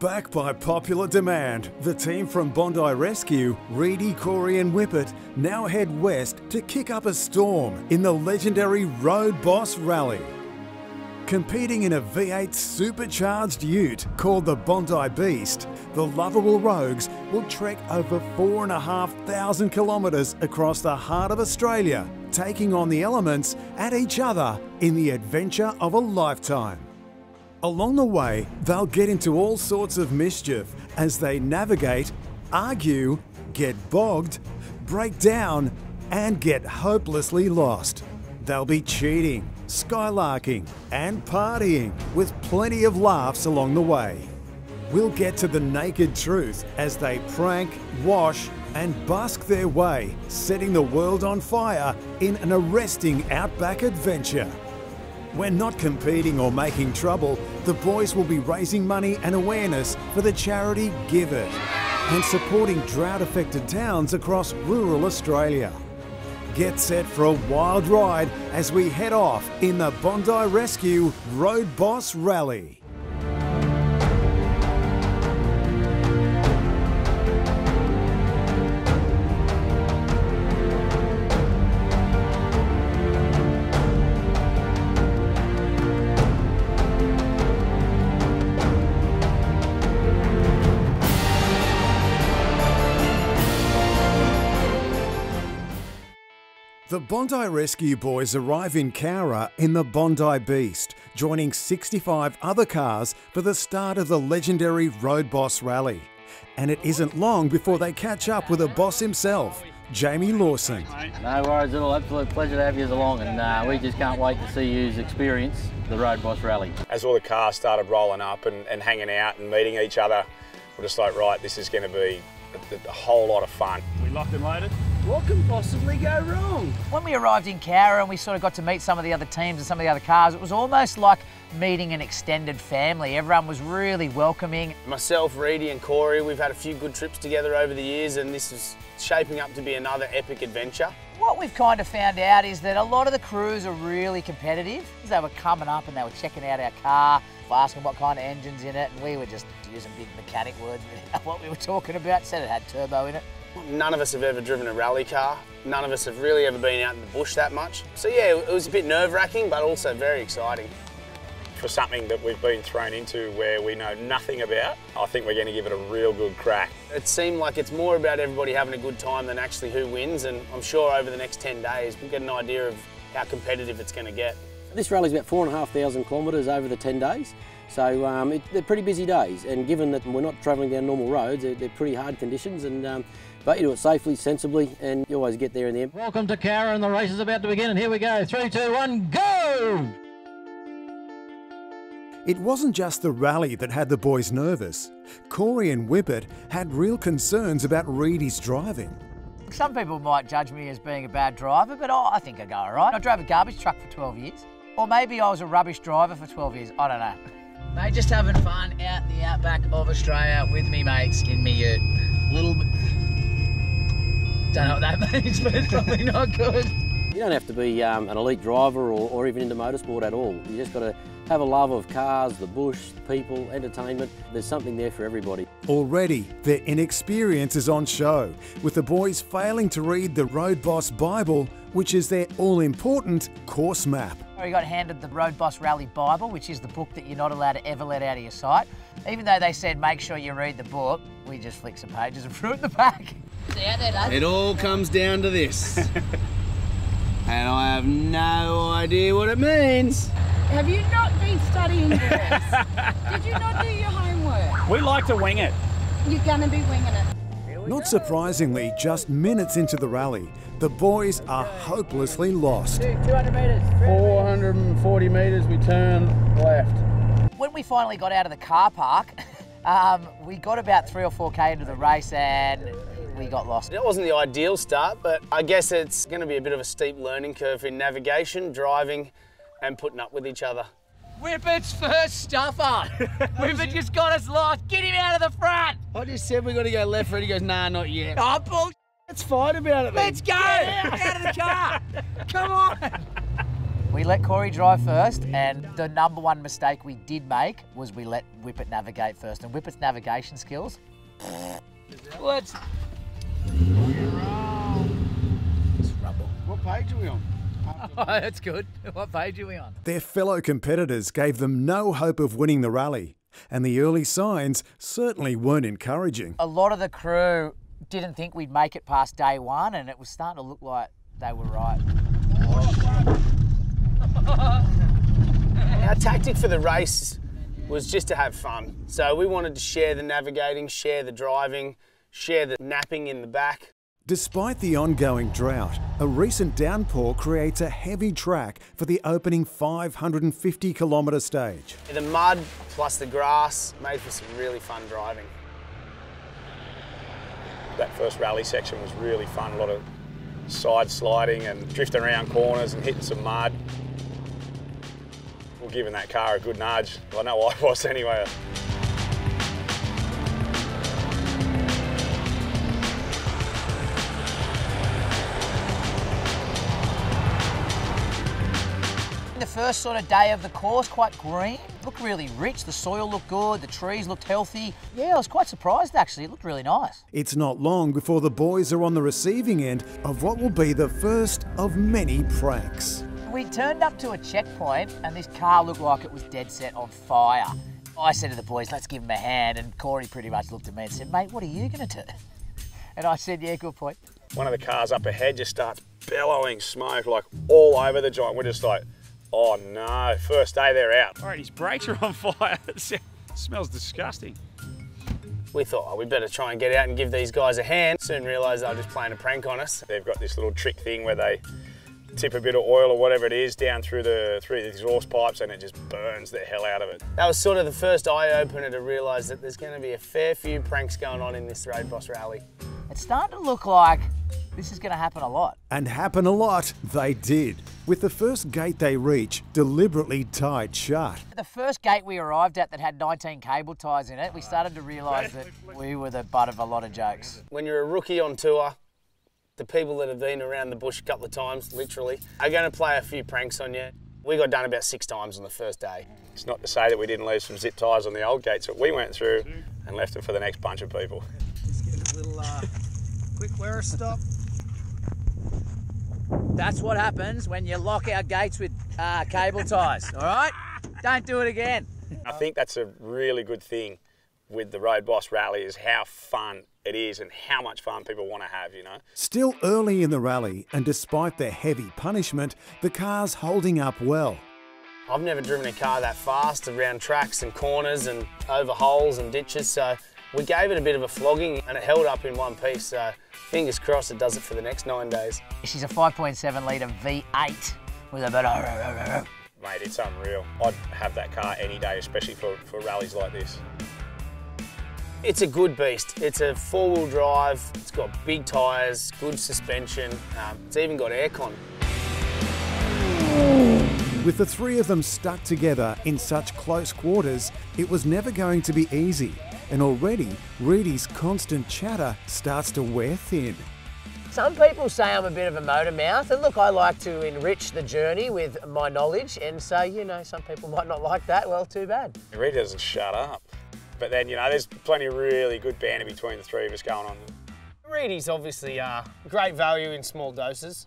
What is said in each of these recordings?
Back by popular demand, the team from Bondi Rescue, Reidy, Corey, and Whippet, now head west to kick up a storm in the legendary Road Boss Rally. Competing in a V8 supercharged ute called the Bondi Beast, the lovable rogues will trek over 4,500 kilometres across the heart of Australia, taking on the elements and each other in the adventure of a lifetime. Along the way, they'll get into all sorts of mischief as they navigate, argue, get bogged, break down, and get hopelessly lost. They'll be cheating, skylarking, and partying with plenty of laughs along the way. We'll get to the naked truth as they prank, wash, and busk their way, setting the world on fire in an arresting outback adventure. We're not competing or making trouble. The boys will be raising money and awareness for the charity GIVIT and supporting drought affected towns across rural Australia. Get set for a wild ride as we head off in the Bondi Rescue Road Boss Rally. The Bondi Rescue Boys arrive in Cowra in the Bondi Beast, joining 65 other cars for the start of the legendary Road Boss Rally. And it isn't long before they catch up with the boss himself, Jamie Lawson. No worries at all. Absolute pleasure to have you along, and uh, we just can't wait to see you experience the Road Boss Rally. As all the cars started rolling up and, and hanging out and meeting each other, we're just like, right, this is going to be a, a whole lot of fun. We locked and loaded. What can possibly go wrong? When we arrived in Cowra and we sort of got to meet some of the other teams and some of the other cars, it was almost like meeting an extended family. Everyone was really welcoming. Myself, Reidy and Corey, we've had a few good trips together over the years and this is shaping up to be another epic adventure. What we've kind of found out is that a lot of the crews are really competitive. They were coming up and they were checking out our car, asking what kind of engine's in it, and we were just using big mechanic words what we were talking about, said it had turbo in it. None of us have ever driven a rally car. None of us have really ever been out in the bush that much. So yeah, it was a bit nerve-wracking, but also very exciting. For something that we've been thrown into where we know nothing about, I think we're going to give it a real good crack. It seemed like it's more about everybody having a good time than actually who wins, and I'm sure over the next 10 days we'll get an idea of how competitive it's going to get. This rally's about four and a half thousand kilometres over the 10 days. So um, it, they're pretty busy days, and given that we're not travelling down normal roads, they're, they're pretty hard conditions, and um, but you do it safely, sensibly, and you always get there in the end. Welcome to Cowra, and the race is about to begin, and here we go. Three, two, one, go! It wasn't just the rally that had the boys nervous. Corey and Whippet had real concerns about Reidy's driving. Some people might judge me as being a bad driver, but I think I go all right. I drove a garbage truck for 12 years. Or maybe I was a rubbish driver for 12 years. I don't know. Mate, just having fun out in the outback of Australia with me mates in me ute. Little bit. Don't know what that means, but it's probably not good. You don't have to be um, an elite driver or, or even into motorsport at all. You just got to have a love of cars, the bush, people, entertainment. There's something there for everybody. Already, their inexperience is on show, with the boys failing to read the Road Boss Bible, which is their all important course map. We got handed the Road Boss Rally Bible, which is the book that you're not allowed to ever let out of your sight. Even though they said make sure you read the book, we just flicked some pages and threw it in the back. It all comes down to this. and I have no idea what it means. Have you not been studying this? Did you not do your homework? We like to wing it. You're going to be winging it. Not surprisingly, just minutes into the rally, the boys are hopelessly lost. 200 metres. 440 metres, we turn left. When we finally got out of the car park, um, we got about three or four K into the race and we got lost. That wasn't the ideal start, but I guess it's going to be a bit of a steep learning curve in navigation, driving, and putting up with each other. Whippet's first stuffer. Whippet just got us lost. Get him out of the front. I just said we're going to go left, and he goes, nah, not yet. Oh, bull. Let's fight about it, then. Let's go. Out of the car. Come on. We let Corey drive first, and the number one mistake we did make was we let Whippet navigate first. And Whippet's navigation skills. What? What page are we on? Oh, that's good. What page are we on? Their fellow competitors gave them no hope of winning the rally, and the early signs certainly weren't encouraging. A lot of the crew didn't think we'd make it past day one, and it was starting to look like they were right. Our tactic for the race was just to have fun. So we wanted to share the navigating, share the driving, share the napping in the back. Despite the ongoing drought, a recent downpour creates a heavy track for the opening 550 kilometre stage. The mud plus the grass made for some really fun driving. That first rally section was really fun. A lot of side sliding and drifting around corners and hitting some mud. We're giving that car a good nudge. I know I was anyway. First sort of day of the course, quite green, looked really rich. The soil looked good, the trees looked healthy. Yeah, I was quite surprised actually. It looked really nice. It's not long before the boys are on the receiving end of what will be the first of many pranks. We turned up to a checkpoint and this car looked like it was dead set on fire. I said to the boys, let's give him a hand. And Corey pretty much looked at me and said, mate, what are you going to do? And I said, yeah, good point. One of the cars up ahead just starts bellowing smoke like all over the joint. We're just like, oh no, first day they're out. All right, his brakes are on fire. It smells disgusting. We thought, oh, we better try and get out and give these guys a hand. Soon realised they were just playing a prank on us. They've got this little trick thing where they tip a bit of oil or whatever it is down through the through the exhaust pipes and it just burns the hell out of it. That was sort of the first eye opener to realise that there's going to be a fair few pranks going on in this Road Boss rally. It's starting to look like this is going to happen a lot. And happen a lot, they did, with the first gate they reach deliberately tied shut. The first gate we arrived at that had 19 cable ties in it, we started to realise that we were the butt of a lot of jokes. When you're a rookie on tour, the people that have been around the bush a couple of times, literally, are going to play a few pranks on you. We got done about six times on the first day. It's not to say that we didn't leave some zip ties on the old gates that we went through and left them for the next bunch of people. Just get a little uh, quick wear stop. That's what happens when you lock our gates with uh, cable ties, all right? Don't do it again. I think that's a really good thing with the Road Boss Rally is how fun it is and how much fun people want to have, you know. Still early in the rally, and despite the heavy punishment, the car's holding up well. I've never driven a car that fast around tracks and corners and over holes and ditches, so we gave it a bit of a flogging and it held up in one piece, so fingers crossed it does it for the next nine days. She's a 5.7 litre V8 with a bit of... Mate, it's unreal. I'd have that car any day, especially for, for rallies like this. It's a good beast. It's a four-wheel drive, it's got big tyres, good suspension, um, it's even got aircon. With the three of them stuck together in such close quarters, it was never going to be easy. And already, Reidy's constant chatter starts to wear thin. Some people say I'm a bit of a motor mouth, and look, I like to enrich the journey with my knowledge, and so, you know, some people might not like that, well, too bad. Reidy doesn't shut up. But then, you know, there's plenty of really good banter between the three of us going on. Reidy's obviously uh, great value in small doses.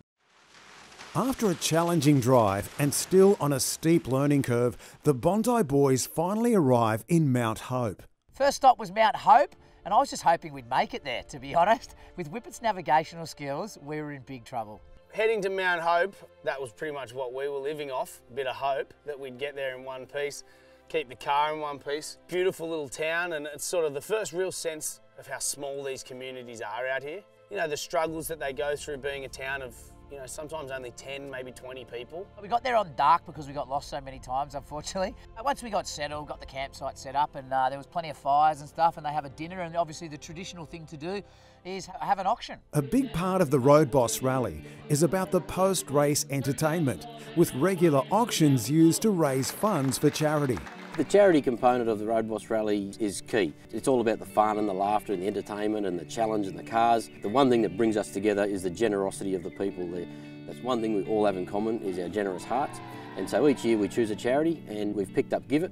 After a challenging drive and still on a steep learning curve, the Bondi boys finally arrive in Mount Hope. First stop was Mount Hope, and I was just hoping we'd make it there, to be honest. With Whippet's navigational skills, we were in big trouble. Heading to Mount Hope, that was pretty much what we were living off, a bit of hope that we'd get there in one piece, keep the car in one piece. Beautiful little town, and it's sort of the first real sense of how small these communities are out here. You know, the struggles that they go through being a town of you know, sometimes only 10, maybe 20 people. We got there on dark because we got lost so many times, unfortunately. Once we got settled, got the campsite set up, and uh, there was plenty of fires and stuff, and they have a dinner, and obviously the traditional thing to do is have an auction. A big part of the Road Boss Rally is about the post race entertainment, with regular auctions used to raise funds for charity. The charity component of the Road Boss Rally is key. It's all about the fun and the laughter and the entertainment and the challenge and the cars. The one thing that brings us together is the generosity of the people. They're, That's one thing we all have in common is our generous hearts. And so each year we choose a charity and we've picked up GIVIT,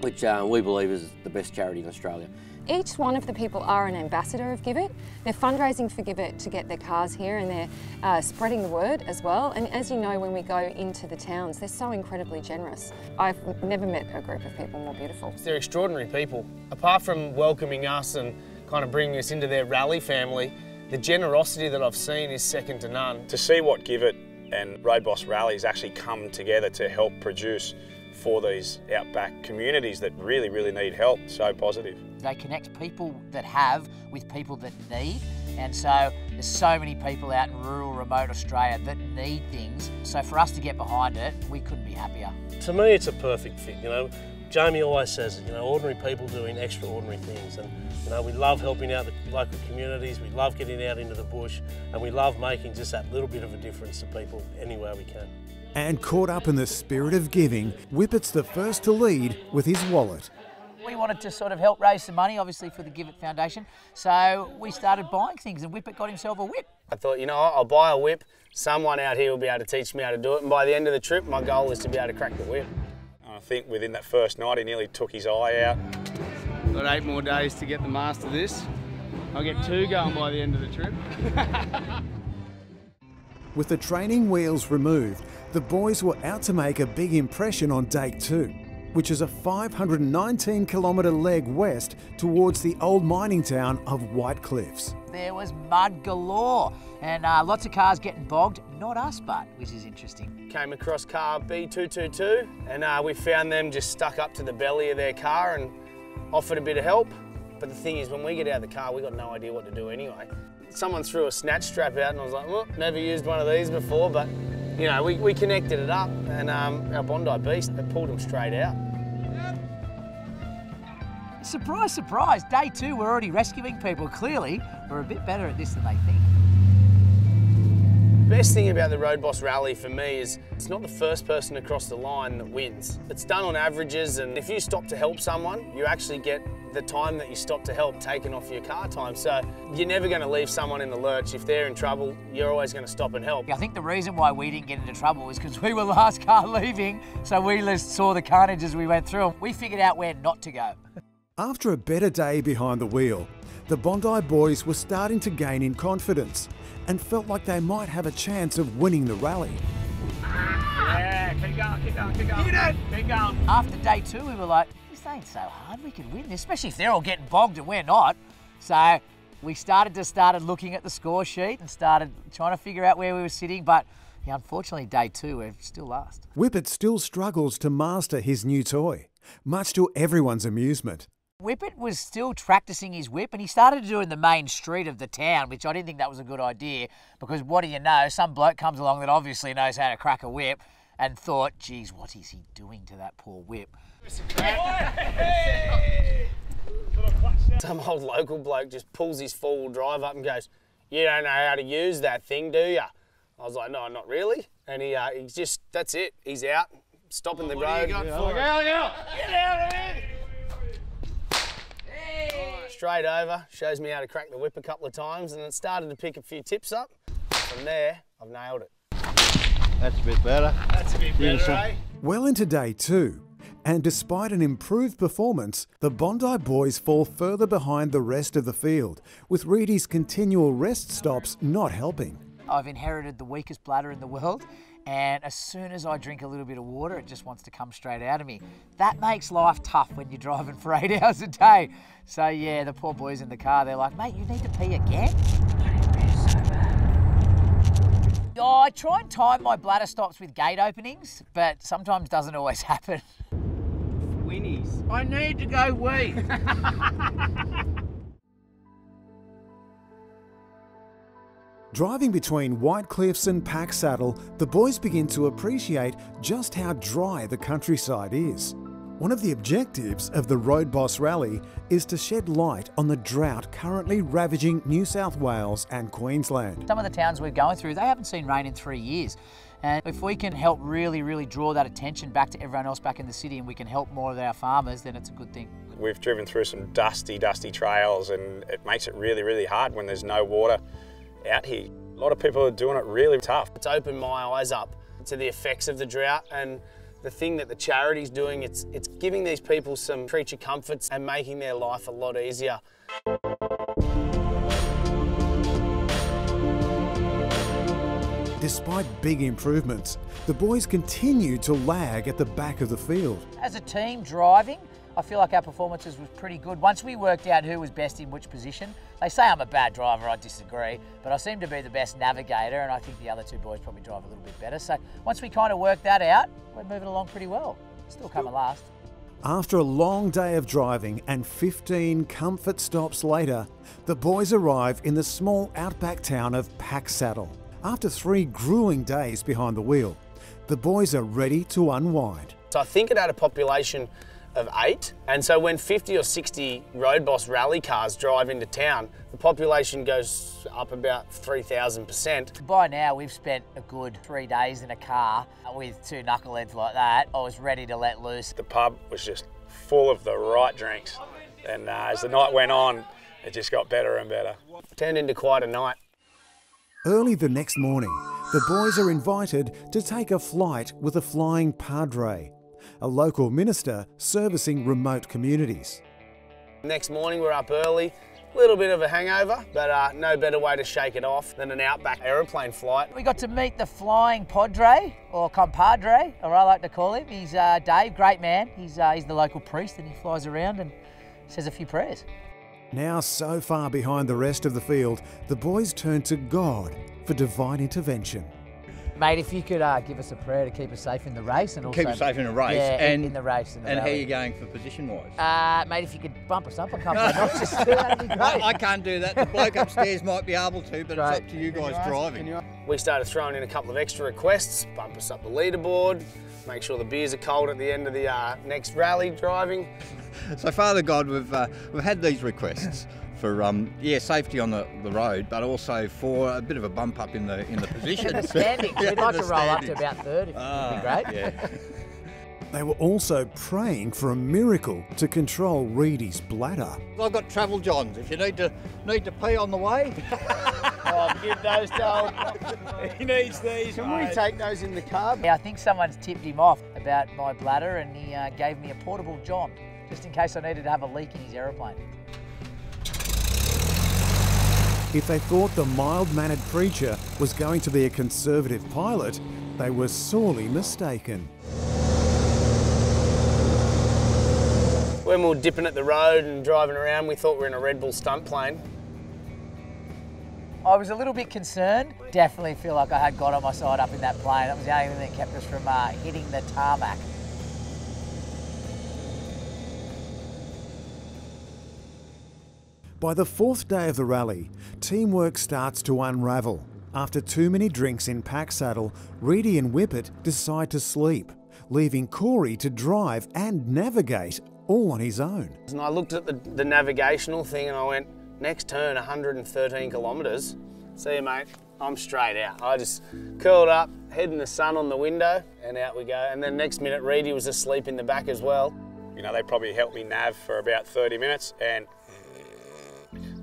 which uh, we believe is the best charity in Australia. Each one of the people are an ambassador of GIVIT. They're fundraising for GIVIT to get their cars here and they're uh, spreading the word as well. And as you know, when we go into the towns, they're so incredibly generous. I've never met a group of people more beautiful. They're extraordinary people. Apart from welcoming us and kind of bringing us into their rally family, the generosity that I've seen is second to none. To see what GIVIT and Road Boss Rallies actually come together to help produce for these outback communities that really, really need help. So positive. They connect people that have with people that need. And so there's so many people out in rural, remote Australia that need things. So for us to get behind it, we couldn't be happier. To me, it's a perfect fit. You know, Jamie always says it. You know, ordinary people doing extraordinary things, and you know, we love helping out the local communities. We love getting out into the bush, and we love making just that little bit of a difference to people anywhere we can. And caught up in the spirit of giving, Whippet's the first to lead with his wallet. We wanted to sort of help raise some money, obviously, for the GIVIT Foundation. So we started buying things, and Whippet got himself a whip. I thought, you know, I'll buy a whip. Someone out here will be able to teach me how to do it. And by the end of the trip, my goal is to be able to crack the whip. I think within that first night, he nearly took his eye out. Got eight more days to get the master this. I'll get two going by the end of the trip. With the training wheels removed, the boys were out to make a big impression on day two, which is a 519 kilometre leg west towards the old mining town of White Cliffs. There was mud galore and uh, lots of cars getting bogged. Not us, but which is interesting. Came across car B222 and uh, we found them just stuck up to the belly of their car and offered a bit of help. But the thing is, when we get out of the car, we got no idea what to do anyway. Someone threw a snatch strap out and I was like, well, never used one of these before, but you know, we, we connected it up and um, our Bondi Beast, they pulled them straight out. Surprise, surprise, day two, we're already rescuing people. Clearly, we're a bit better at this than they think. The Best thing about the Road Boss Rally for me is it's not the first person across the line that wins. It's done on averages and if you stop to help someone, you actually get the time that you stop to help taken off your car time. So you're never going to leave someone in the lurch. If they're in trouble, you're always going to stop and help. I think the reason why we didn't get into trouble is because we were last car leaving, so we just saw the carnage as we went through. We figured out where not to go. After a better day behind the wheel, the Bondi boys were starting to gain in confidence and felt like they might have a chance of winning the rally. Yeah, keep going, keep going, keep going. Keep it! Keep going. After day two, we were like, this ain't so hard, we can win this, especially if they're all getting bogged and we're not. So we started to started looking at the score sheet and started trying to figure out where we were sitting, but yeah, unfortunately, day two, we're still last. Whippet still struggles to master his new toy, much to everyone's amusement. Whippet was still practicing his whip and he started to do it in the main street of the town, which I didn't think that was a good idea because what do you know? Some bloke comes along that obviously knows how to crack a whip and thought, geez, what is he doing to that poor whip? Some old local bloke just pulls his four-wheel drive up and goes, you don't know how to use that thing, do you? I was like, no, not really. And he, uh, he's just, that's it. He's out, stopping the What road. do you got for it? Out, out. Get out of here! Straight over, shows me how to crack the whip a couple of times, and it started to pick a few tips up. From there, I've nailed it. That's a bit better. That's a bit better, eh? Well into day two, and despite an improved performance, the Bondi boys fall further behind the rest of the field, with Reidy's continual rest stops not helping. I've inherited the weakest bladder in the world, and as soon as I drink a little bit of water, it just wants to come straight out of me. That makes life tough when you're driving for eight hours a day. So, yeah, the poor boys in the car, they're like, mate, you need to pee again? Oh, I try and time my bladder stops with gate openings, but sometimes doesn't always happen. Winnies. I need to go wee. Driving between White Cliffs and Packsaddle, the boys begin to appreciate just how dry the countryside is. One of the objectives of the Road Boss Rally is to shed light on the drought currently ravaging New South Wales and Queensland. Some of the towns we're going through, they haven't seen rain in three years. And if we can help really, really draw that attention back to everyone else back in the city and we can help more of our farmers, then it's a good thing. We've driven through some dusty, dusty trails and it makes it really, really hard when there's no water out here. A lot of people are doing it really tough. It's opened my eyes up to the effects of the drought and the thing that the charity's doing, it's, it's giving these people some creature comforts and making their life a lot easier. Despite big improvements, the boys continue to lag at the back of the field. As a team driving, I feel like our performances was pretty good. Once we worked out who was best in which position, they say I'm a bad driver, I disagree, but I seem to be the best navigator and I think the other two boys probably drive a little bit better. So once we kind of worked that out, we're moving along pretty well. Still coming last. After a long day of driving and 15 comfort stops later, the boys arrive in the small outback town of Packsaddle. After three grueling days behind the wheel, the boys are ready to unwind. So I think it had a population of eight. And so when 50 or 60 Road Boss rally cars drive into town, the population goes up about 3,000%. By now, we've spent a good three days in a car with two knuckleheads like that. I was ready to let loose. The pub was just full of the right drinks. And uh, as the night went on, it just got better and better. Turned into quite a night. Early the next morning, the boys are invited to take a flight with a flying padre, a local minister servicing remote communities. Next morning, we're up early. A little bit of a hangover, but uh, no better way to shake it off than an outback aeroplane flight. We got to meet the flying padre, or compadre, or I like to call him. He's uh, Dave, great man. He's, uh, he's the local priest and he flies around and says a few prayers. Now so far behind the rest of the field, the boys turn to God for divine intervention. Mate, if you could uh, give us a prayer to keep us safe in the race and also keep us safe in the race. Yeah, and in the race. In the and how are you going for position wise? Uh, mate, if you could bump us up a couple of notches, that'd be great. I, I can't do that. The bloke upstairs might be able to, but it's up to you guys driving. We started throwing in a couple of extra requests, bump us up the leaderboard, make sure the beers are cold at the end of the uh, next rally driving. So, Father God, we've uh, we've had these requests for um, yeah safety on the, the road, but also for a bit of a bump up in the in the position. the standings. We'd like to roll up to about third. If Ah, be great. Yeah. They were also praying for a miracle to control Reidy's bladder. I've got travel johns. If you need to need to pee on the way, Oh, give those to He needs these. Can we take those in the car? Yeah, I think someone's tipped him off about my bladder and he uh, gave me a portable John, just in case I needed to have a leak in his aeroplane. If they thought the mild mannered preacher was going to be a conservative pilot, they were sorely mistaken. When we were dipping at the road and driving around, we thought we were in a Red Bull stunt plane. I was a little bit concerned. Definitely feel like I had God on my side up in that plane. That was the only thing that kept us from uh, hitting the tarmac. By the fourth day of the rally, teamwork starts to unravel. After too many drinks in Packsaddle, Reidy and Whippet decide to sleep, leaving Corey to drive and navigate all on his own. And I looked at the, the navigational thing and I went, next turn 113 kilometres. See you, mate. I'm straight out. I just curled up, head in the sun on the window, and out we go. And then next minute, Reidy was asleep in the back as well. You know, they probably helped me nav for about 30 minutes and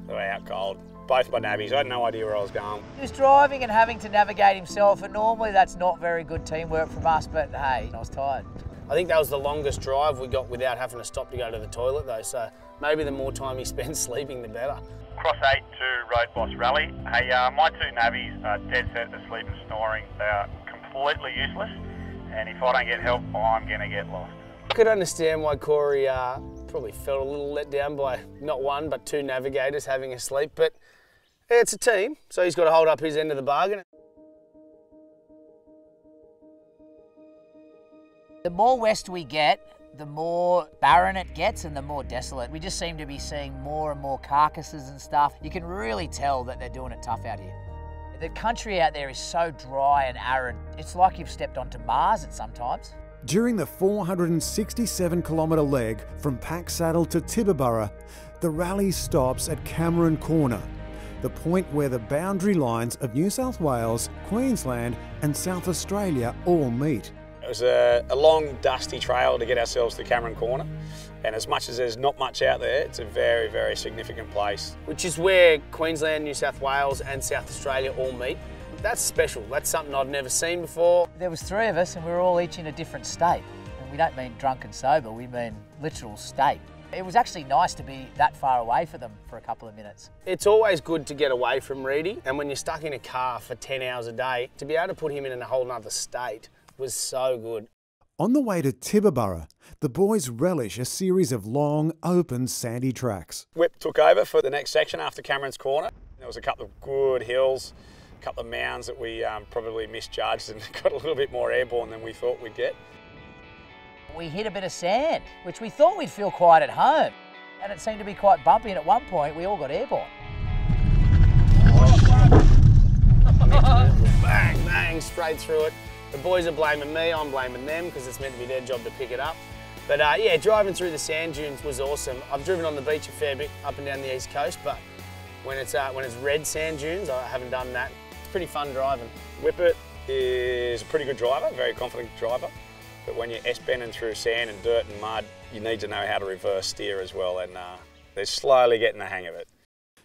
they were out cold. Both my navvies, I had no idea where I was going. He was driving and having to navigate himself, and normally that's not very good teamwork from us, but hey, I was tired. I think that was the longest drive we got without having to stop to go to the toilet though, so maybe the more time he spends sleeping, the better. Cross 8 to Road Boss Rally. Hey, uh, my two navvies are dead set asleep and snoring. They are completely useless, and if I don't get help, I'm going to get lost. I could understand why Corey uh, probably felt a little let down by not one but two navigators having a sleep, but it's a team, so he's got to hold up his end of the bargain. The more west we get, the more barren it gets and the more desolate. We just seem to be seeing more and more carcasses and stuff. You can really tell that they're doing it tough out here. The country out there is so dry and arid. It's like you've stepped onto Mars at sometimes. During the 467 kilometre leg from Packsaddle to Tibooburra, the rally stops at Cameron Corner, the point where the boundary lines of New South Wales, Queensland, and South Australia all meet. It was a, a long, dusty trail to get ourselves to Cameron Corner. And as much as there's not much out there, it's a very, very significant place. Which is where Queensland, New South Wales and South Australia all meet. That's special. That's something I'd never seen before. There was three of us and we were all each in a different state. And we don't mean drunk and sober, we mean literal state. It was actually nice to be that far away for them for a couple of minutes. It's always good to get away from Reidy, and when you're stuck in a car for 10 hours a day, to be able to put him in a whole other state was so good. On the way to Tibooburra, the boys relish a series of long, open, sandy tracks. Whip took over for the next section after Cameron's Corner. There was a couple of good hills, a couple of mounds that we um, probably misjudged and got a little bit more airborne than we thought we'd get. We hit a bit of sand, which we thought we'd feel quite at home. And it seemed to be quite bumpy, and at one point we all got airborne. bang, bang, straight through it. The boys are blaming me, I'm blaming them because it's meant to be their job to pick it up. But uh, yeah, driving through the sand dunes was awesome. I've driven on the beach a fair bit up and down the east coast, but when it's uh, when it's red sand dunes, I haven't done that. It's pretty fun driving. Whippet is a pretty good driver, very confident driver. But when you're S-bending through sand and dirt and mud, you need to know how to reverse steer as well, and uh, they're slowly getting the hang of it.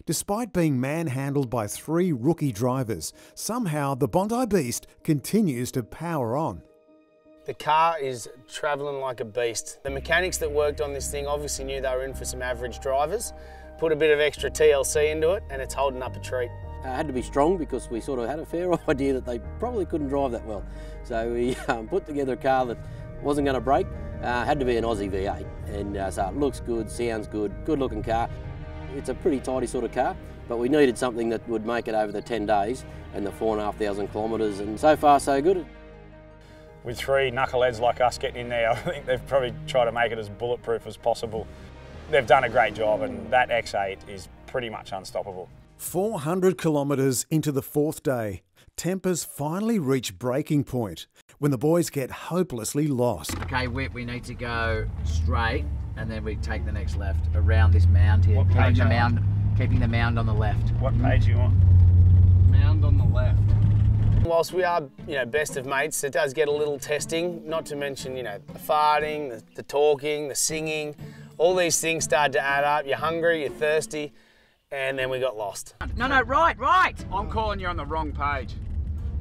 Despite being manhandled by three rookie drivers, somehow the Bondi Beast continues to power on. The car is travelling like a beast. The mechanics that worked on this thing obviously knew they were in for some average drivers, put a bit of extra TLC into it, and it's holding up a treat. Uh, had to be strong because we sort of had a fair idea that they probably couldn't drive that well. So we um, put together a car that wasn't going to break. Uh, had to be an Aussie V8, and uh, so it looks good, sounds good, good looking car. It's a pretty tidy sort of car, but we needed something that would make it over the 10 days and the 4,500 kilometres, and so far so good. With three knuckleheads like us getting in there, I think they've probably tried to make it as bulletproof as possible. They've done a great job, and that X8 is pretty much unstoppable. 400 kilometres into the fourth day, tempers finally reach breaking point when the boys get hopelessly lost. Okay, Whip, we need to go straight and then we take the next left around this mound here. What keeping page the are you mound keeping the mound on the left. What page are you on? Mound on the left. Whilst we are, you know, best of mates, it does get a little testing, not to mention, you know, the farting, the, the talking, the singing, all these things start to add up. You're hungry, you're thirsty, and then we got lost. No, no, right, right. I'm calling you on the wrong page.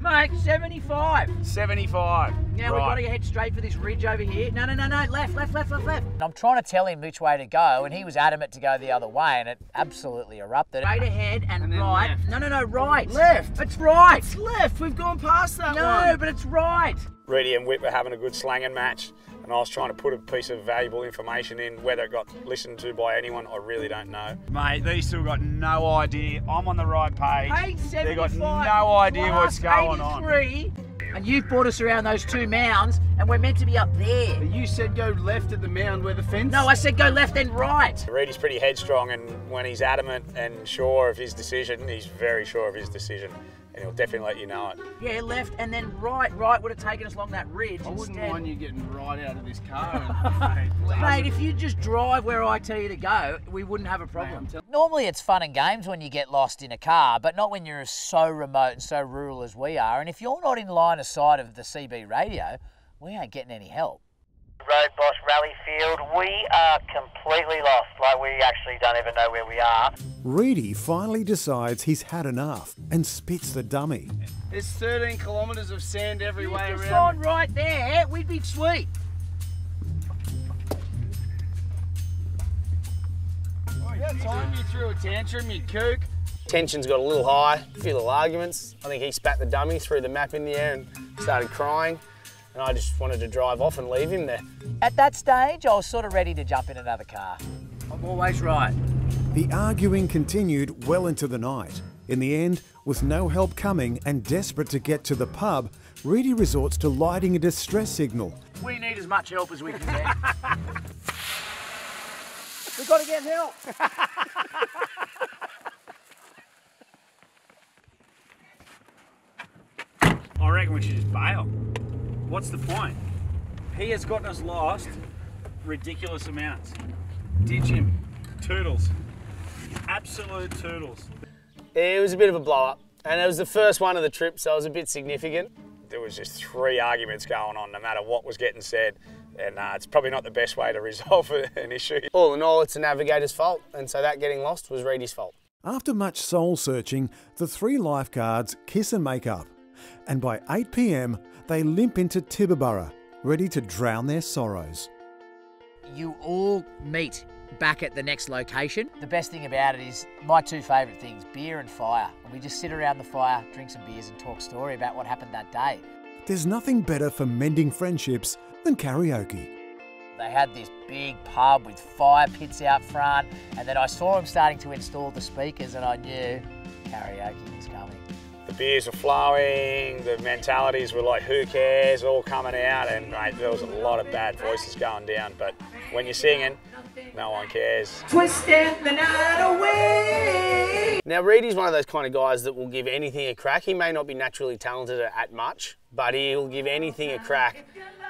Mate, 75. 75. Now we've got to head straight for this ridge over here. No, no, no, no, left, left, left, left, left. I'm trying to tell him which way to go, and he was adamant to go the other way, and it absolutely erupted. Straight ahead and, then right. left. No, no, no, right. Left. It's right. It's left. We've gone past that no, one. but it's right. Reidy and Whip were having a good slanging match, and I was trying to put a piece of valuable information in. Whether it got listened to by anyone, I really don't know. Mate, these two got no idea. I'm on the right page. Page 75. They got no idea what's plus going on. 83, And you've brought us around those two mounds, and we're meant to be up there. You said go left at the mound where the fence. No, I said go left and right. Reidy's pretty headstrong, and when he's adamant and sure of his decision, he's very sure of his decision, and he'll definitely let you know it. Yeah, left and then right. Right would have taken us along that ridge. I wouldn't instead. mind you getting right out of this car. And, Mate, if you just drive where I tell you to go, we wouldn't have a problem. Normally, it's fun and games when you get lost in a car, but not when you're so remote and so rural as we are. And if you're not in line of sight of the CB radio, we ain't getting any help. Road Boss Rally Field, we are completely lost. Like, we actually don't even know where we are. Reidy finally decides he's had enough and spits the dummy. There's 13 kilometres of sand every way Just around. on right there, we'd be sweet. That time you threw a tantrum, you kook. Tensions got a little high, a few little arguments. I think he spat the dummy, threw the map in the air, and started crying. And I just wanted to drive off and leave him there. At that stage, I was sort of ready to jump in another car. I'm always right. The arguing continued well into the night. In the end, with no help coming and desperate to get to the pub, Reidy resorts to lighting a distress signal. We need as much help as we can get. We've got to get help. I reckon we should just bail. What's the point? He has gotten us lost ridiculous amounts. Ditch him. Toodles. Absolute toodles. It was a bit of a blow up. And it was the first one of the trip, so it was a bit significant. There was just three arguments going on, no matter what was getting said. and uh, it's probably not the best way to resolve an issue. All in all, it's a navigator's fault, and so that getting lost was Reidy's fault. After much soul searching, the three lifeguards kiss and make up. And by 8 pm, they limp into Tibooburra, ready to drown their sorrows. You all meet back at the next location. The best thing about it is my two favourite things beer and fire. And we just sit around the fire, drink some beers, and talk story about what happened that day. There's nothing better for mending friendships than karaoke. They had this big pub with fire pits out front, and then I saw them starting to install the speakers, and I knew karaoke was coming. The beers were flowing, the mentalities were like, who cares, all coming out, and mate, there was a lot of bad voices going down. But when you're singing, no one cares. Twisting the night away. Now, Reidy's one of those kind of guys that will give anything a crack. He may not be naturally talented at much, but he'll give anything a crack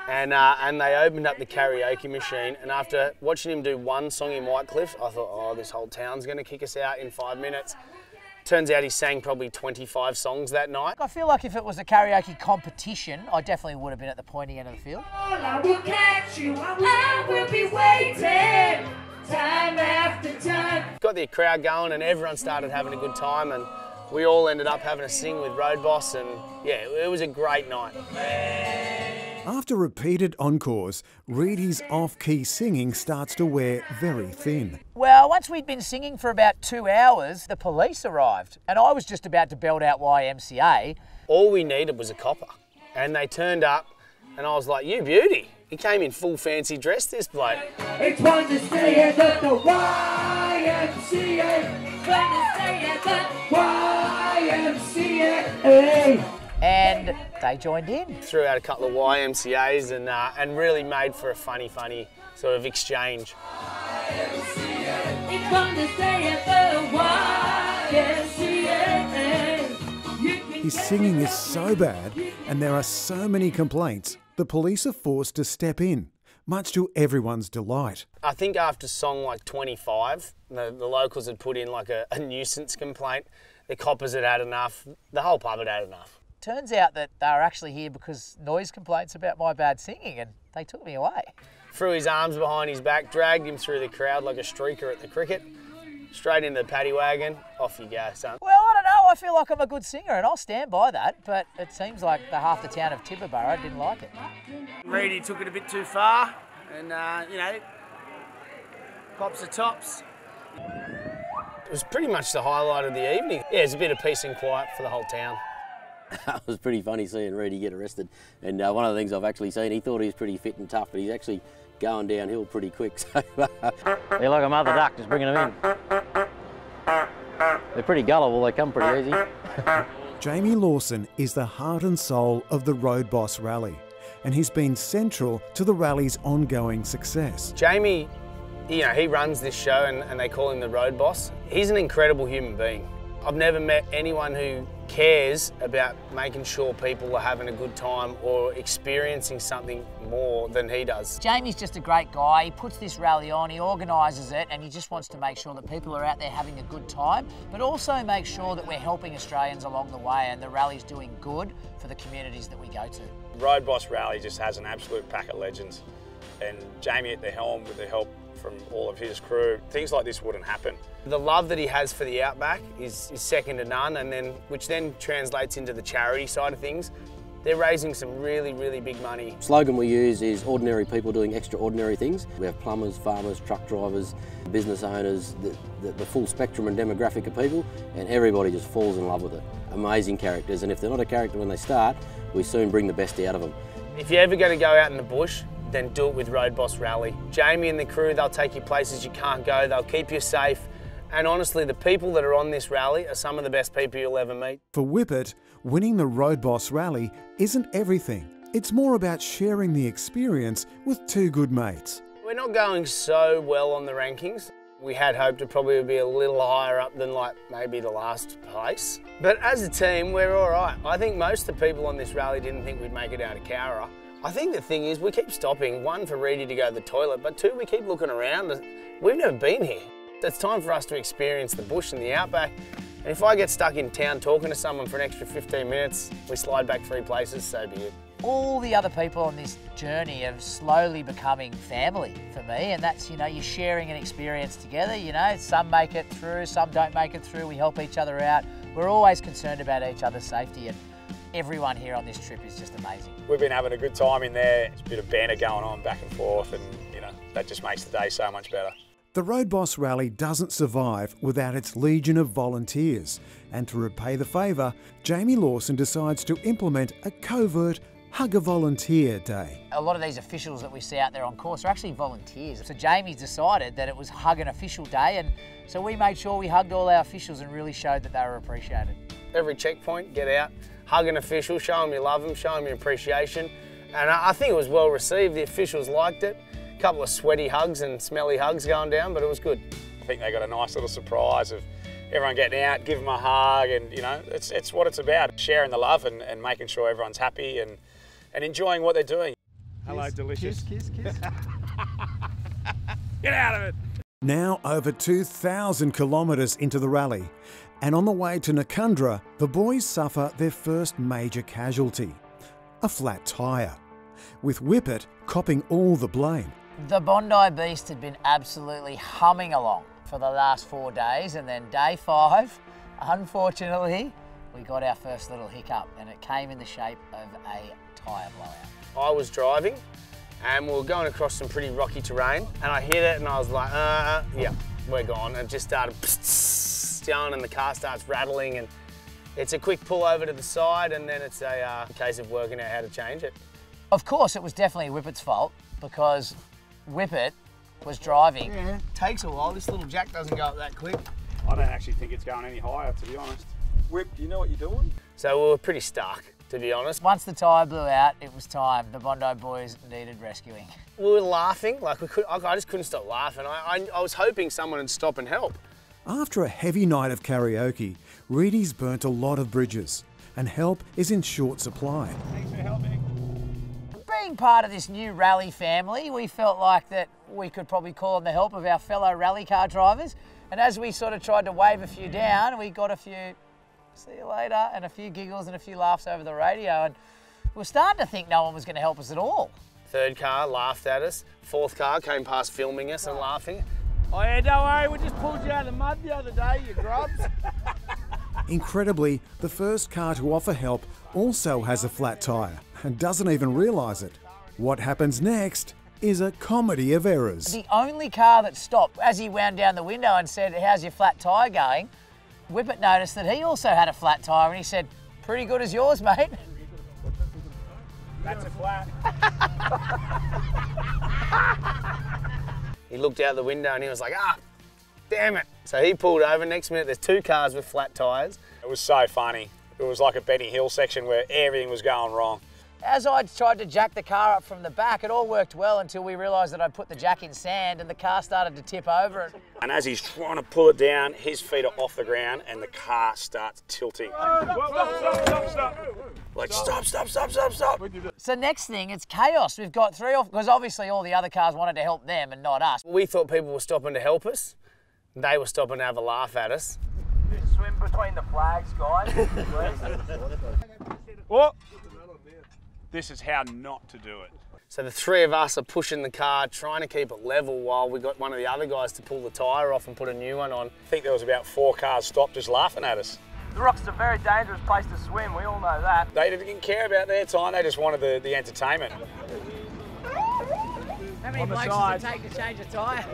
and uh, and they opened up the karaoke machine. And after watching him do one song in Whitecliff, I thought, oh, this whole town's going to kick us out in five minutes. Turns out he sang probably 25 songs that night. I feel like if it was a karaoke competition, I definitely would have been at the pointy end of the field. I will catch you, I will be waiting, time after time. Got the crowd going and everyone started having a good time and we all ended up having a sing with Road Boss and yeah, it was a great night. After repeated encores, Reidy's off-key singing starts to wear very thin. Well, once we'd been singing for about two hours, the police arrived, and I was just about to belt out YMCA. All we needed was a copper, and they turned up, and I was like, "You beauty!" He came in full fancy dress, this bloke. It's one to stay at the YMCA. One to stay at the YMCA and they joined in. Threw out a couple of YMCA's and, uh, and really made for a funny, funny sort of exchange. His singing is so bad, and there are so many complaints, the police are forced to step in, much to everyone's delight. I think after song like 25, the, the locals had put in like a, a nuisance complaint. The coppers had had enough, the whole pub had had enough turns out that they were actually here because noise complaints about my bad singing and they took me away. Threw his arms behind his back, dragged him through the crowd like a streaker at the cricket, straight into the paddy wagon, off you go, son. Well, I don't know, I feel like I'm a good singer and I'll stand by that, but it seems like the half the town of Tibooburra didn't like it. Reidy took it a bit too far and, uh, you know, pops the tops. It was pretty much the highlight of the evening. Yeah, it's a bit of peace and quiet for the whole town. it was pretty funny seeing Reidy get arrested. And uh, one of the things I've actually seen, he thought he was pretty fit and tough, but he's actually going downhill pretty quick. So They're like a mother duck, just bringing them in. They're pretty gullible, they come pretty easy. Jamie Lawson is the heart and soul of the Road Boss Rally, and he's been central to the rally's ongoing success. Jamie, you know, he runs this show and, and they call him the Road Boss. He's an incredible human being. I've never met anyone who cares about making sure people are having a good time or experiencing something more than he does. Jamie's just a great guy. He puts this rally on, he organises it, and he just wants to make sure that people are out there having a good time, but also make sure that we're helping Australians along the way and the rally's doing good for the communities that we go to. Road Boss Rally just has an absolute pack of legends, and Jamie at the helm with the help from all of his crew, things like this wouldn't happen. The love that he has for the outback is, is second to none, and then which then translates into the charity side of things. They're raising some really, really big money. Slogan we use is ordinary people doing extraordinary things. We have plumbers, farmers, truck drivers, business owners, the, the, the, full spectrum and demographic of people, and everybody just falls in love with it. Amazing characters, and if they're not a character when they start, we soon bring the best out of them. If you're ever going to go out in the bush, then do it with Road Boss Rally. Jamie and the crew, they'll take you places you can't go, they'll keep you safe, and honestly, the people that are on this rally are some of the best people you'll ever meet. For Whippet, winning the Road Boss Rally isn't everything. It's more about sharing the experience with two good mates. We're not going so well on the rankings. We had hoped to probably would be a little higher up than like maybe the last place. But as a team, we're all right. I think most of the people on this rally didn't think we'd make it out of Cowra. I think the thing is we keep stopping, one for Reidy to go to the toilet, but two, we keep looking around. We've never been here. It's time for us to experience the bush and the outback. And if I get stuck in town talking to someone for an extra 15 minutes, we slide back three places, so be it. all the other people on this journey of slowly becoming family for me. And that's, you know, you're sharing an experience together. You know, some make it through, some don't make it through. We help each other out. We're always concerned about each other's safety. And everyone here on this trip is just amazing. We've been having a good time in there. There's a bit of banter going on back and forth, and you know that just makes the day so much better. The Road Boss Rally doesn't survive without its legion of volunteers, and to repay the favour, Jamie Lawson decides to implement a covert Hug a Volunteer Day. A lot of these officials that we see out there on course are actually volunteers. So Jamie's decided that it was Hug an Official Day, and so we made sure we hugged all our officials and really showed that they were appreciated. Every checkpoint, get out, hug an official, show them you love them, show them your appreciation. And I I think it was well received. The officials liked it. A couple of sweaty hugs and smelly hugs going down, but it was good. I think they got a nice little surprise of everyone getting out, give them a hug, and you know it's it's what it's about, sharing the love and, and making sure everyone's happy and and enjoying what they're doing. Hello, delicious. Kiss, kiss, kiss. Get out of it. Now over 2,000 kilometres into the rally, and on the way to Noccundra, the boys suffer their first major casualty a flat tyre, with Whippet copping all the blame. The Bondi Beast had been absolutely humming along for the last four days, and then day five, unfortunately, we got our first little hiccup, and it came in the shape of a tyre blowout. I was driving and we were going across some pretty rocky terrain and I hit it and I was like, uh, yeah, we're gone. And just started down and the car starts rattling and it's a quick pull over to the side and then it's a uh, case of working out how to change it. Of course, it was definitely Whippet's fault because Whippet was driving. Yeah, takes a while. This little jack doesn't go up that quick. I don't actually think it's going any higher, to be honest. Whip, do you know what you're doing? So we were pretty stuck, to be honest. Once the tyre blew out, it was time. The Bondi boys needed rescuing. We were laughing, like we could, I I just couldn't stop laughing. I, I, I was hoping someone would stop and help. After a heavy night of karaoke, Reidy's burnt a lot of bridges, and help is in short supply. Thanks for helping. Being part of this new rally family, we felt like that we could probably call on the help of our fellow rally car drivers. And as we sort of tried to wave a few down, we got a few see you later and a few giggles and a few laughs over the radio. And we are starting to think no one was going to help us at all. Third car laughed at us. Fourth car came past filming us and laughing. Oh yeah, don't worry, we just pulled you out of the mud the other day, you grubs. Incredibly, the first car to offer help also has a flat tyre and doesn't even realise it. What happens next is a comedy of errors. The only car that stopped as he wound down the window and said, How's your flat tyre going? Whippet noticed that he also had a flat tyre and he said, Pretty good as yours, mate. That's a flat. He looked out the window and he was like, ah, damn it. So he pulled over. Next minute, there's two cars with flat tyres. It was so funny. It was like a Benny Hill section where everything was going wrong. As I tried to jack the car up from the back, it all worked well until we realised that I'd put the jack in sand and the car started to tip over. It. And as he's trying to pull it down, his feet are off the ground and the car starts tilting. Like, stop, stop, stop, stop, stop. So next thing, it's chaos. We've got three off because obviously all the other cars wanted to help them and not us. We thought people were stopping to help us. They were stopping to have a laugh at us. Swim between the flags, guys. What? This is how not to do it. So the three of us are pushing the car, trying to keep it level while we got one of the other guys to pull the tyre off and put a new one on. I think there was about four cars stopped just laughing at us. the rock's a very dangerous place to swim, we all know that. They didn't care about their time, they just wanted the, the entertainment. How many On the blokes does it take to change a tyre?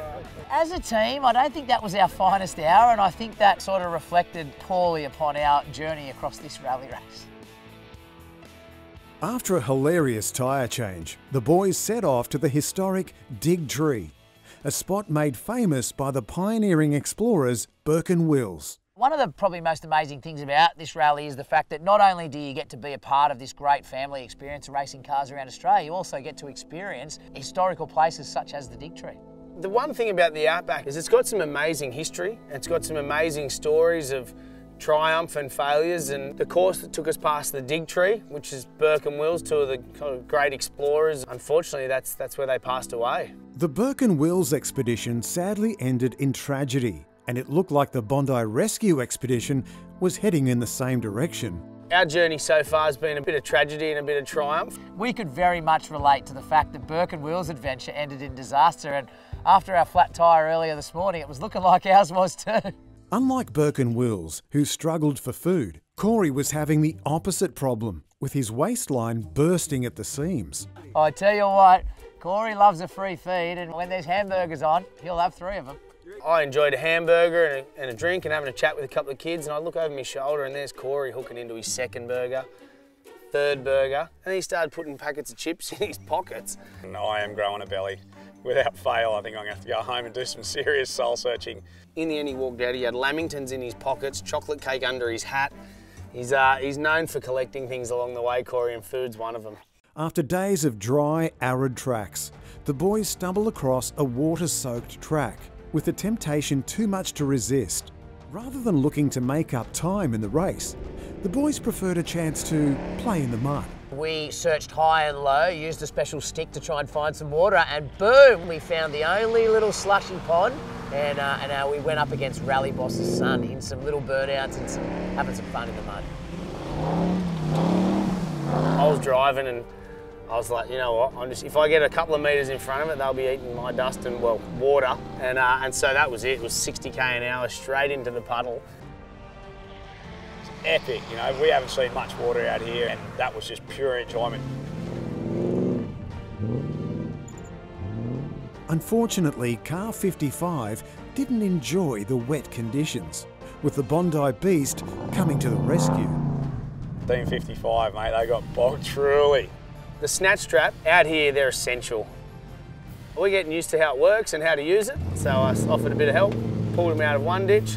As a team, I don't think that was our finest hour, and I think that sort of reflected poorly upon our journey across this rally race. After a hilarious tyre change, the boys set off to the historic Dig Tree, a spot made famous by the pioneering explorers Burke and Wills. One of the probably most amazing things about this rally is the fact that not only do you get to be a part of this great family experience of racing cars around Australia, you also get to experience historical places such as the Dig Tree. The one thing about the Outback is it's got some amazing history. It's got some amazing stories of triumph and failures. And the course that took us past the Dig Tree, which is Burke and Wills, two of the kind of great explorers, unfortunately, that's, that's where they passed away. The Burke and Wills expedition sadly ended in tragedy, and it looked like the Bondi Rescue expedition was heading in the same direction. Our journey so far has been a bit of tragedy and a bit of triumph. We could very much relate to the fact that Burke and Will's adventure ended in disaster and after our flat tyre earlier this morning, it was looking like ours was too. Unlike Burke and Wills, who struggled for food, Corey was having the opposite problem, with his waistline bursting at the seams. I tell you what, Corey loves a free feed and when there's hamburgers on, he'll have three of them. I enjoyed a hamburger and a, and a drink and having a chat with a couple of kids and I look over my shoulder and there's Corey hooking into his second burger, third burger, and he started putting packets of chips in his pockets. No, I am growing a belly. Without fail, I think I'm going to have to go home and do some serious soul searching. In the end, he walked out. He had lamingtons in his pockets, chocolate cake under his hat. He's, uh, he's known for collecting things along the way, Corey, and food's one of them. After days of dry, arid tracks, the boys stumble across a water soaked track with the temptation too much to resist. Rather than looking to make up time in the race, the boys preferred a chance to play in the mud. We searched high and low, used a special stick to try and find some water, and boom, we found the only little slushy pond. And, uh, and uh, we went up against Rally Boss's son in some little burnouts and some, having some fun in the mud. I was driving and I was like, you know what? I'm just if I get a couple of meters in front of it, they'll be eating my dust and well water. And uh, and so that was it. It was 60k an hour straight into the puddle. It's epic, you know. We haven't seen much water out here, and that was just pure enjoyment. Unfortunately, car 55 didn't enjoy the wet conditions, with the Bondi Beast coming to the rescue. Team 55, mate, they got bogged truly. The snatch strap out here, they're essential. We're getting used to how it works and how to use it, so I offered a bit of help, pulled him out of one ditch,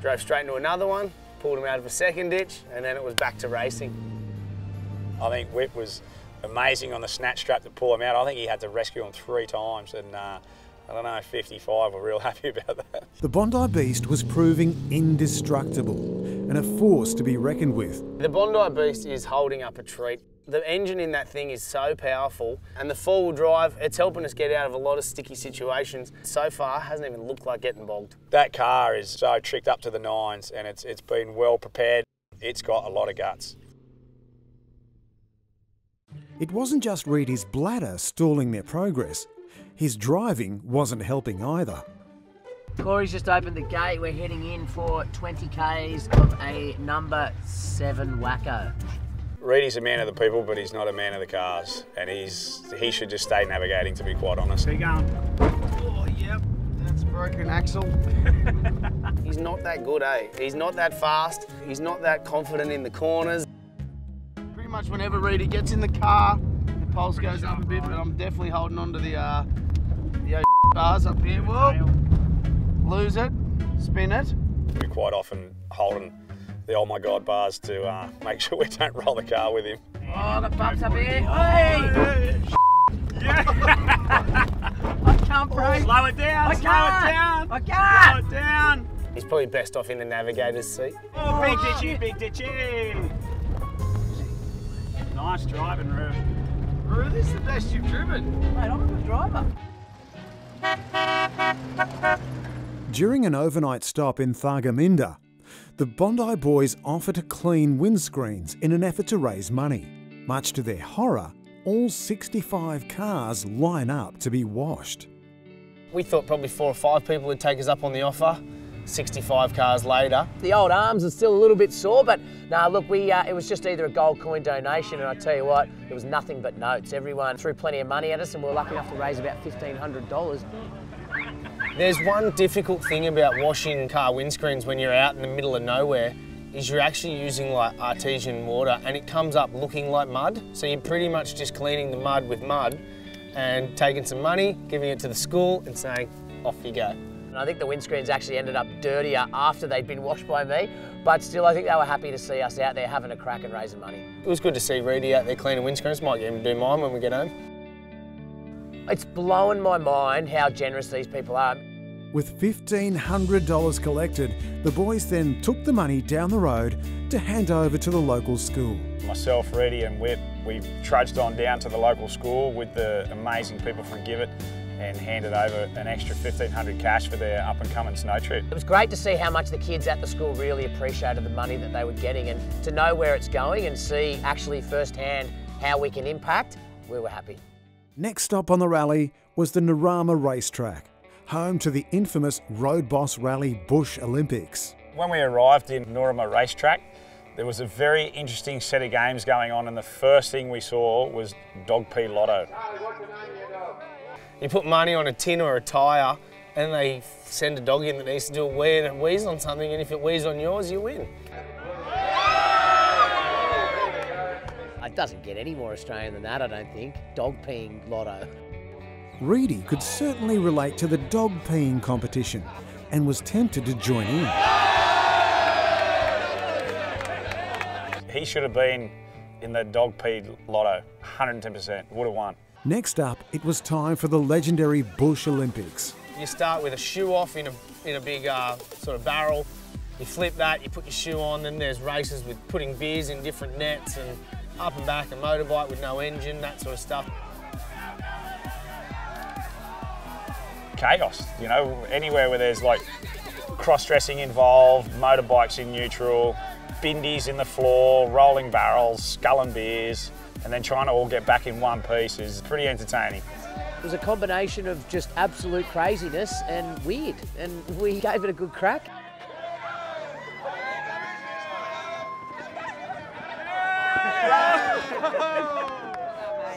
drove straight into another one, pulled him out of a second ditch, and then it was back to racing. I think Whip was amazing on the snatch strap to pull him out. I think he had to rescue him three times, and uh, I don't know, 55 were real happy about that. The Bondi Beast was proving indestructible and a force to be reckoned with. The Bondi Beast is holding up a treat. The engine in that thing is so powerful, and the four-wheel drive, it's helping us get out of a lot of sticky situations. So far, hasn't even looked like getting bogged. That car is so tricked up to the nines, and it's it's been well prepared. It's got a lot of guts. It wasn't just Reidy's bladder stalling their progress, his driving wasn't helping either. Corey's just opened the gate. We're heading in for 20 Ks of a number seven wacko. Reidy's a man of the people, but he's not a man of the cars, and he's he should just stay navigating. To be quite honest. Keep going. Oh, yep. That's broken axle. He's not that good, eh? He's not that fast. He's not that confident in the corners. Pretty much whenever Reidy gets in the car, the pulse goes up a bit, but I'm definitely holding on to the, uh, the bars up here. Whoa. Lose it, spin it. We quite often holding the oh my god bars to uh, make sure we don't roll the car with him. Oh, the bumps up here. Hey! I can't brake. Slow it down, I slow can't. it down. I can't. Slow it down. He's probably best off in the navigator's seat. Oh, big ditchy, big ditchy. Nice driving, Roo. Roo, this is the best you've driven. Mate, I'm a good driver. During an overnight stop in Thargomindah, the Bondi boys offer to clean windscreens in an effort to raise money. Much to their horror, all 65 cars line up to be washed. We thought probably four or five people would take us up on the offer. 65 cars later. The old arms are still a little bit sore, but nah, look, we uh, it was just either a gold coin donation, and I tell you what, it was nothing but notes. Everyone threw plenty of money at us, and we were lucky enough to raise about $1,500. There's one difficult thing about washing car windscreens when you're out in the middle of nowhere is you're actually using like artesian water and it comes up looking like mud. So you're pretty much just cleaning the mud with mud and taking some money, giving it to the school and saying, off you go. And I think the windscreens actually ended up dirtier after they'd been washed by me, but still, I think they were happy to see us out there having a crack and raising money. It was good to see Reidy out there cleaning windscreens. Might get him to do mine when we get home. It's blowing my mind how generous these people are. With $1,500 collected, the boys then took the money down the road to hand over to the local school. Myself, Reidy and Whip, we trudged on down to the local school with the amazing people from GIVIT and handed over an extra 1500 cash for their up and coming snow trip. It was great to see how much the kids at the school really appreciated the money that they were getting and to know where it's going and see actually firsthand how we can impact. We were happy. Next stop on the rally was the Noorama racetrack, home to the infamous Road Boss Rally Bush Olympics. When we arrived in Noorama racetrack, there was a very interesting set of games going on and the first thing we saw was Dog P Lotto. You put money on a tin or a tyre and they send a dog in that needs to do a wee and it wheezes on something and if it wheezes on yours, you win. It doesn't get any more Australian than that, I don't think. Dog peeing lotto. Reidy could certainly relate to the dog peeing competition and was tempted to join in. He should have been in the Dog P Lotto, 110%, would have won. Next up, it was time for the legendary Bush Olympics. You start with a shoe off in a, in a big uh, sort of barrel. You flip that, you put your shoe on, then there's races with putting beers in different nets and up and back a motorbike with no engine, that sort of stuff. Chaos, you know, anywhere where there's like cross-dressing involved, motorbikes in neutral, bindies in the floor, rolling barrels, skull and beers, and then trying to all get back in one piece is pretty entertaining. It was a combination of just absolute craziness and weird, and we gave it a good crack.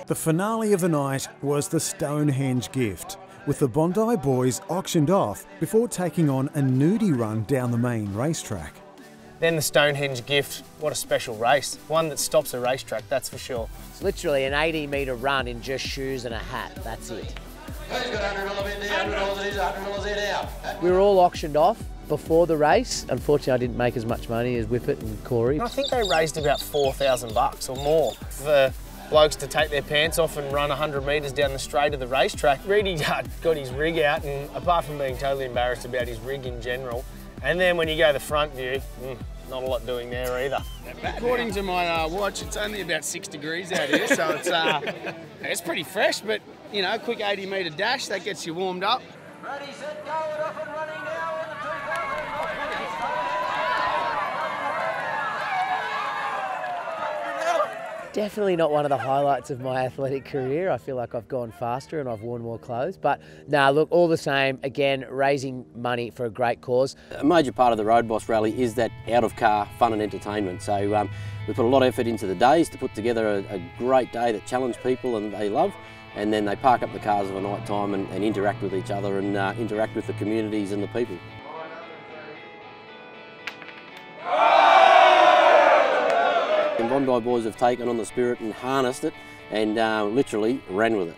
The finale of the night was the Stonehenge gift, with the Bondi boys auctioned off before taking on a nudie run down the main racetrack. Then the Stonehenge gift, what a special race. One that stops a racetrack, that's for sure. It's literally an 80 metre run in just shoes and a hat, that's it. We were all auctioned off before the race. Unfortunately, I didn't make as much money as Whippet and Corey. I think they raised about 4,000 bucks or more for blokes to take their pants off and run 100 metres down the straight of the racetrack. Reidy got his rig out, and apart from being totally embarrassed about his rig in general, and then when you go the front view, mm, not a lot doing there either. According to my uh, watch, it's only about six degrees out here, so it's uh, it's pretty fresh. But you know, quick 80 metre dash that gets you warmed up. Ready, set, go, and off and running now in the 2000. Definitely not one of the highlights of my athletic career. I feel like I've gone faster and I've worn more clothes. But nah, look, all the same, again, raising money for a great cause. A major part of the Road Boss Rally is that out of car fun and entertainment. So um, we put a lot of effort into the days to put together a, a great day that challenge people and they love. And then they park up the cars of a night time and, and interact with each other and uh, interact with the communities and the people. The Bondi boys have taken on the spirit and harnessed it and uh, literally ran with it.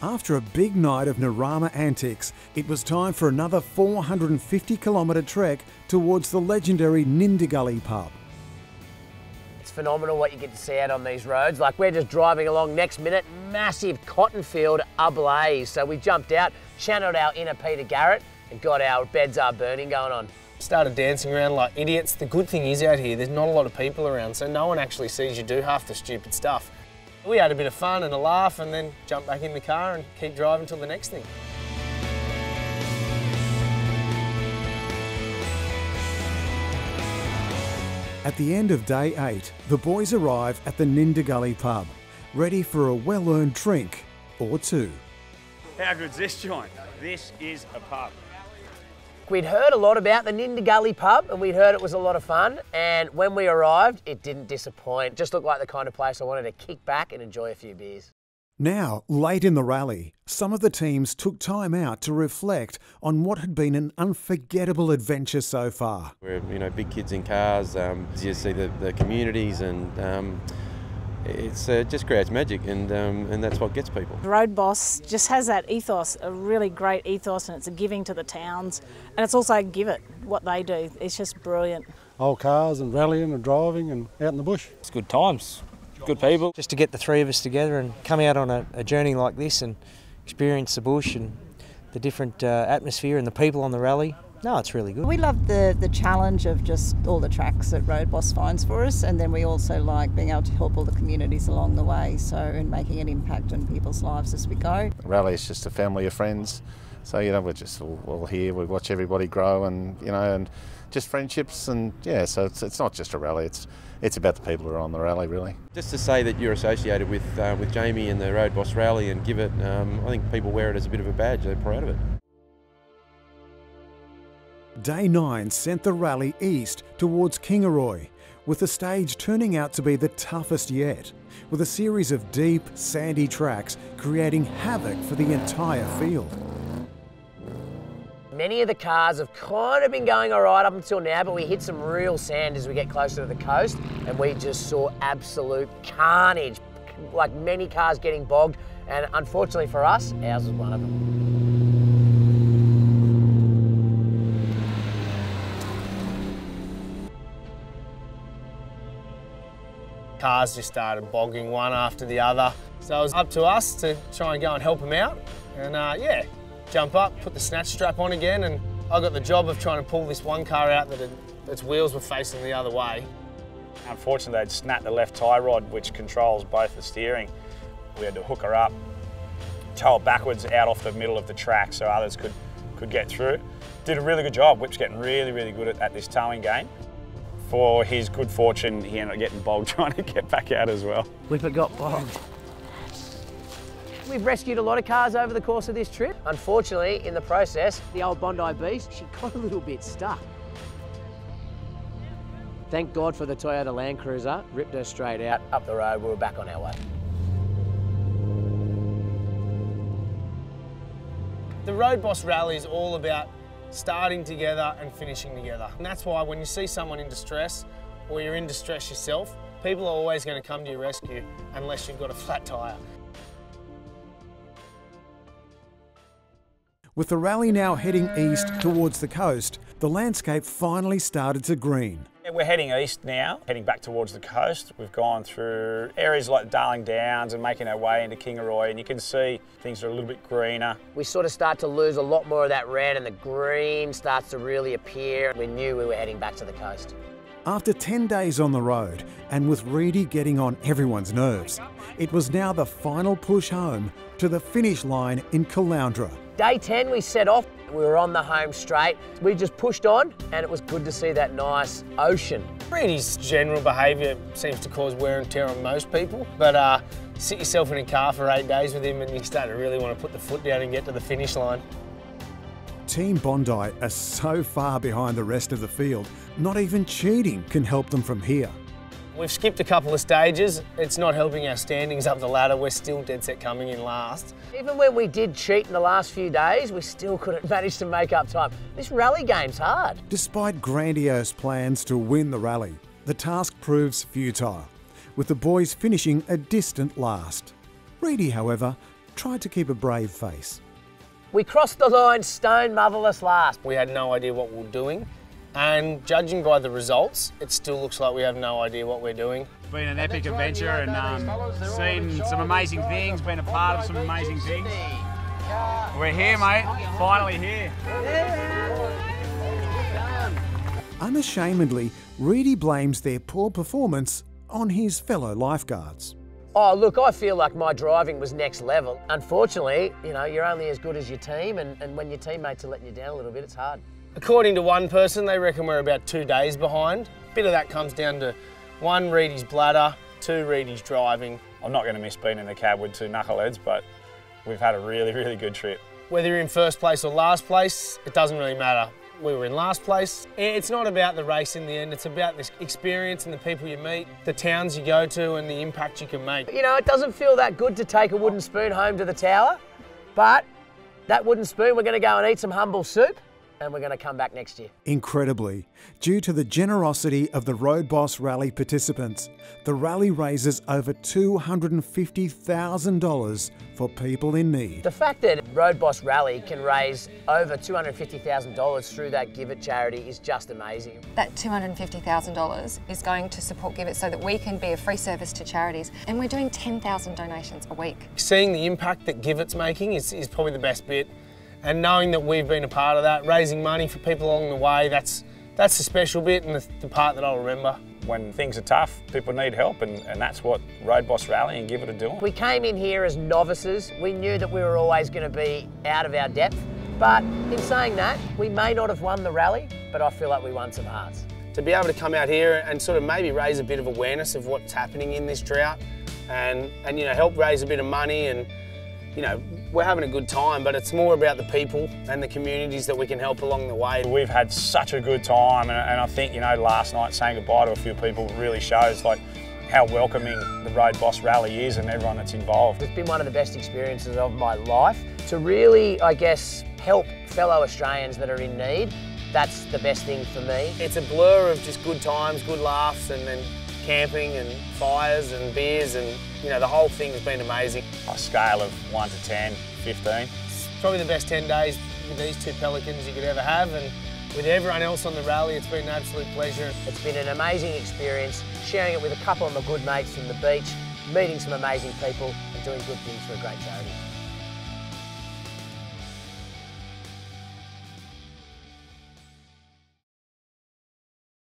After a big night of Noorama antics, it was time for another 450 kilometre trek towards the legendary Nindigully pub. It's phenomenal what you get to see out on these roads. Like we're just driving along next minute, massive cotton field ablaze. So we jumped out, channeled our inner Peter Garrett and got our beds are burning going on. Started dancing around like idiots. The good thing is out here, there's not a lot of people around, so no one actually sees you do half the stupid stuff. We had a bit of fun and a laugh and then jump back in the car and keep driving till the next thing. At the end of day eight, the boys arrive at the Nindigully pub, ready for a well-earned drink or two. How good's this joint? This is a pub. We'd heard a lot about the Nindigully pub and we'd heard it was a lot of fun. And when we arrived, it didn't disappoint. Just looked like the kind of place I wanted to kick back and enjoy a few beers. Now, late in the rally, some of the teams took time out to reflect on what had been an unforgettable adventure so far. We're you know big kids in cars. Um, you see the, the communities and. Um, it's uh, just creates magic, and um, and that's what gets people. Road Boss just has that ethos, a really great ethos, and it's a giving to the towns, and it's also GIVIT what they do. It's just brilliant. Old cars and rallying and driving and out in the bush. It's good times, good people. Just to get the three of us together and come out on a, a journey like this and experience the bush and the different uh, atmosphere and the people on the rally. No, it's really good. We love the, the challenge of just all the tracks that Road Boss finds for us, and then we also like being able to help all the communities along the way, so and making an impact on people's lives as we go. Rally is just a family of friends, so you know we're just all, all here. We watch everybody grow, and you know, and just friendships, and yeah. So it's, it's not just a rally; it's it's about the people who are on the rally, really. Just to say that you're associated with uh, with Jamie and the Road Boss Rally and GIVIT, um, I think people wear it as a bit of a badge. They're proud of it. Day 9 sent the rally east towards Kingaroy, with the stage turning out to be the toughest yet, with a series of deep, sandy tracks creating havoc for the entire field. Many of the cars have kind of been going all right up until now, but we hit some real sand as we get closer to the coast, and we just saw absolute carnage. Like many cars getting bogged, and unfortunately for us, ours was one of them. Cars just started bogging one after the other. So it was up to us to try and go and help them out. And uh, yeah, jump up, put the snatch strap on again, and I got the job of trying to pull this one car out that had, its wheels were facing the other way. Unfortunately, they'd snapped the left tie rod, which controls both the steering. We had to hook her up, tow it backwards out off the middle of the track so others could, could get through. Did a really good job. Whip's getting really, really good at, at this towing game. For his good fortune, he ended up getting bogged trying to get back out as well. Whipper got bogged. We've rescued a lot of cars over the course of this trip. Unfortunately, in the process, the old Bondi Beast, she got a little bit stuck. Thank God for the Toyota Land Cruiser, ripped her straight out. Up the road, we were back on our way. The Road Boss Rally is all about starting together and finishing together. And that's why when you see someone in distress or you're in distress yourself, people are always going to come to your rescue unless you've got a flat tyre. With the rally now heading east towards the coast, the landscape finally started to green. Yeah, We're heading east now, heading back towards the coast. We've gone through areas like Darling Downs and making our way into Kingaroy, and you can see things are a little bit greener. We sort of start to lose a lot more of that red and the green starts to really appear. We knew we were heading back to the coast. After 10 days on the road, and with Reidy getting on everyone's nerves, it was now the final push home to the finish line in Caloundra. Day 10, we set off. We were on the home straight. We just pushed on, and it was good to see that nice ocean. Reidy's general behaviour seems to cause wear and tear on most people, but uh, sit yourself in a car for eight days with him and you start to really want to put the foot down and get to the finish line. Team Bondi are so far behind the rest of the field, not even cheating can help them from here. We've skipped a couple of stages. It's not helping our standings up the ladder. We're still dead set coming in last. Even when we did cheat in the last few days, we still couldn't manage to make up time. This rally game's hard. Despite grandiose plans to win the rally, the task proves futile, with the boys finishing a distant last. Reidy, however, tried to keep a brave face. We crossed the line stone motherless last. We had no idea what we were doing. And judging by the results, it still looks like we have no idea what we're doing. Been an epic adventure and um, seen some amazing things, been a part of some amazing things. We're here, mate. Finally here. Unashamedly, Reidy blames their poor performance on his fellow lifeguards. Oh, look, I feel like my driving was next level. Unfortunately, you know, you're only as good as your team, and, and when your teammates are letting you down a little bit, it's hard. According to one person, they reckon we're about two days behind. A bit of that comes down to one, Reidy's bladder, two, Reidy's driving. I'm not going to miss being in the cab with two knuckleheads, but we've had a really, really good trip. Whether you're in first place or last place, it doesn't really matter. We were in last place. It's not about the race in the end, it's about the experience and the people you meet, the towns you go to, and the impact you can make. You know, it doesn't feel that good to take a wooden spoon home to the tower, but that wooden spoon, we're going to go and eat some humble soup, and we're going to come back next year. Incredibly, due to the generosity of the Road Boss Rally participants, the rally raises over $250,000 for people in need. The fact that Road Boss Rally can raise over $250,000 through that GIVIT charity is just amazing. That $250,000 is going to support GIVIT so that we can be a free service to charities. And we're doing 10,000 donations a week. Seeing the impact that GIVIT's making is, is probably the best bit. And knowing that we've been a part of that, raising money for people along the way, that's that's the special bit and the, the part that I'll remember. When things are tough, people need help, and, and that's what Road Boss Rally and GIVIT a doing. We came in here as novices. We knew that we were always going to be out of our depth. But in saying that, we may not have won the rally, but I feel like we won some hearts. To be able to come out here and sort of maybe raise a bit of awareness of what's happening in this drought and, and you know, help raise a bit of money and, you know, we're having a good time, but it's more about the people and the communities that we can help along the way. We've had such a good time, and, and I think, you know, last night saying goodbye to a few people really shows like how welcoming the Road Boss Rally is and everyone that's involved. It's been one of the best experiences of my life to really, I guess, help fellow Australians that are in need. That's the best thing for me. It's a blur of just good times, good laughs, and then camping and fires and beers and you know the whole thing has been amazing. A scale of 1 to 10, 15. It's probably the best 10 days with these two pelicans you could ever have and with everyone else on the rally it's been an absolute pleasure. It's been an amazing experience, sharing it with a couple of my good mates from the beach, meeting some amazing people and doing good things for a great charity.